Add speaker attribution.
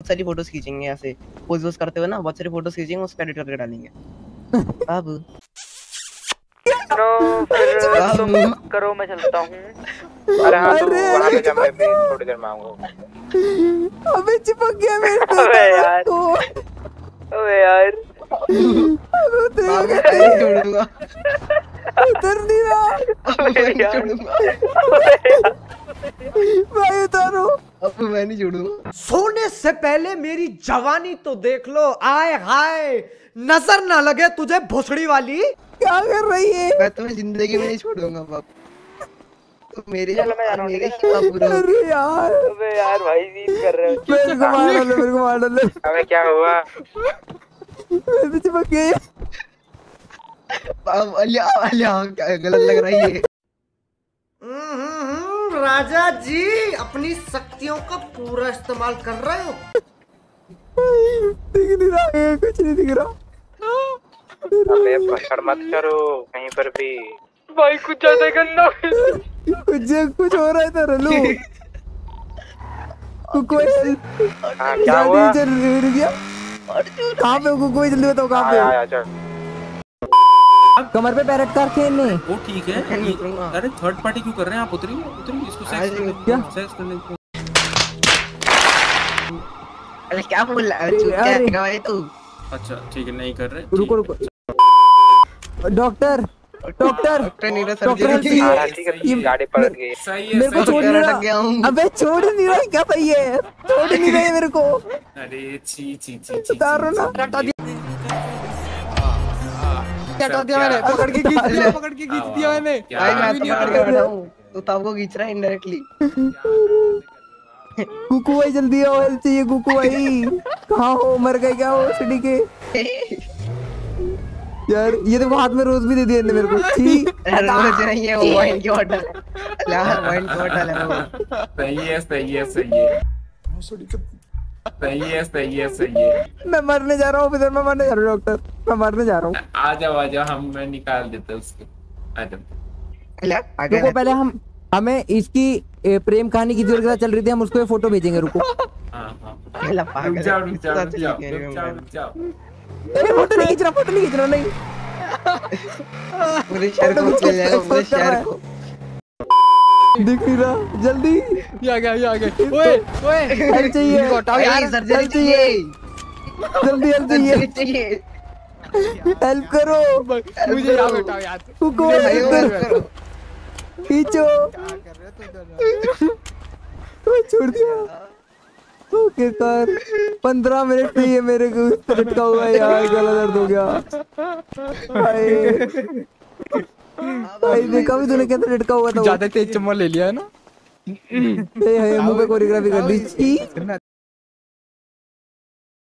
Speaker 1: बहुत सारी फ़ोटोज़ खींचेंगे ऐसे। पोज वोज करते हुए ना बहुत सारी फ़ोटोज़ खींचेंगे उसको एडिट करके डालेंगे। बाबू
Speaker 2: करो मैं चलता हूँ।
Speaker 3: अरे हाँ तो
Speaker 4: अरे।
Speaker 3: वहाँ पे जब मैं भी थोड़ी देर में आऊँगा।
Speaker 4: अबे चिपक गया मेरे पे
Speaker 2: अबे यार।
Speaker 4: तो।
Speaker 2: अबे यार।
Speaker 4: अबे तेरे
Speaker 1: मैं नहीं छोड़ूँगा।
Speaker 4: उतर नहीं रहा।
Speaker 2: अबे यार।
Speaker 4: भाई उतारो
Speaker 1: बाबू मैं नहीं छोड़ूँगा।
Speaker 4: सोने से पहले मेरी जवानी तो देख लो। आए हाय नज़र ना लगे तुझे भोसड़ी वाली। क्या कर रही है?
Speaker 1: मैं तुम्हें ज़िंदगी में नहीं छोड़ूँगा तुम मेरे
Speaker 2: चलो, मैं जा रहा हूँ,
Speaker 1: मेरे ही। बाबू
Speaker 4: अरे यार।
Speaker 2: अबे यार भाई कर रहे हो।
Speaker 4: मेरे को मार डालो मेरे को मार डालो।
Speaker 3: अबे क्या हुआ?
Speaker 4: मेरे पे चिपक गई
Speaker 1: बाबू अलिया अलिया क्या गलत लग रही है
Speaker 4: हम्म, राजा जी अपनी शक्तियों का पूरा इस्तेमाल कर रहे हो? दिख नहीं रहा है कुछ नहीं दिख रहा।
Speaker 3: अबे पकड़ मत करो कहीं पर भी।
Speaker 2: भाई कुछ ज़्यादा गंदा
Speaker 4: कुछ कुछ हो रहा है इधर हेलो कुको
Speaker 3: हाँ क्या हुआ?
Speaker 4: चल रुक गया। कहाँ पे हो? कुको जल्दी बताओ कहाँ पे कमर पे पैरेट कर खेलने
Speaker 5: वो ठीक है। अरे थर्ड पार्टी क्यों कर रहे हैं? आप उतरिए उतरिए इसको सेक्स करने
Speaker 4: क्या?
Speaker 5: सेक्स करने को
Speaker 1: अरे क्या बोल रहा है। है तू?
Speaker 5: अच्छा ठीक है नहीं कर रहे
Speaker 4: रुको रुको। Doctor doctor
Speaker 1: doctor Neeraj
Speaker 4: doctor
Speaker 1: surgery
Speaker 3: हाँ।
Speaker 4: ये-
Speaker 3: ठीक है
Speaker 4: ये-
Speaker 3: गाड़ी पलट गई।
Speaker 5: सही
Speaker 4: मेरे को छोड़ नहीं रहा। अबे छोड़ नहीं रहा क्या सही है छोड़ नहीं रहे मेरे को।
Speaker 5: अरे छी छी छी छी
Speaker 4: उतारो ना।
Speaker 5: दिया
Speaker 4: हटा दिया मैंने पकड़ के खींच दिया पकड़ के खींच दिया मैंने।
Speaker 1: भाई मैं तो पकड़ के बैठा हूँ। तो तब को खींच रहा है इनडायरेक्टली
Speaker 4: कुकू भाई जल्दी आओ हेल्प चाहिए कुकू भाई। कहाँ हो? मर गए क्या हो सिटी के? यार ये देखो हाथ में रोज भी दे दिया इनने मेरे को।
Speaker 1: रोज नहीं है वो वाइन की बॉटल है यार वाइन की बॉटल है वो।
Speaker 5: सही है सही है सही है। सही है सही है सही है।
Speaker 4: मैं मरने जा रहा हूँ ऑफिसर मैं मरने जा रहा हूँ डॉक्टर मैं मरने जा रहा हूँ।
Speaker 5: आ जाओ आ जाओ हम मैं निकाल देते हैं उसको। आ जाओ।
Speaker 4: रुको पहले हम हमें इसकी प्रेम कहानी की ज़रूरत चल रही थी हम उसको फ़ोटो भेजेंगे रुको।
Speaker 5: हाँ हाँ।
Speaker 1: है,
Speaker 4: फ़ोटो नहीं खींच रहा फ़ोटो नहीं खींच रहा नहीं
Speaker 1: पूरे शहर को ले जाएगा पूरे शहर को
Speaker 4: दिख नहीं रहा। जल्दी।
Speaker 6: ये आ गया ये आ गया। ओए ओए।
Speaker 4: हेल्प चाहिए।
Speaker 6: हटाओ यार।
Speaker 1: सर्जरी
Speaker 4: चाहिए। जल्दी हेल्प चाहिए। हेल्प करो।
Speaker 6: मुझे यहाँ बैठाओ यार।
Speaker 4: कुकू
Speaker 1: मुझे भाई
Speaker 4: हेल्प
Speaker 1: हेल्प
Speaker 4: करो
Speaker 1: करो
Speaker 4: खींचो ओए, छोड़ दिया। ओके कर पंद्रह मिनट से ये मेरे को लटका हुआ है। यार गला दर्द हो गया। भाई देखा भी तूने कैसे लटका हुआ था
Speaker 6: ज़्यादा तेज चम्मच ले लिया है ना?
Speaker 4: मुँह पे कोरियोग्राफी कर दी।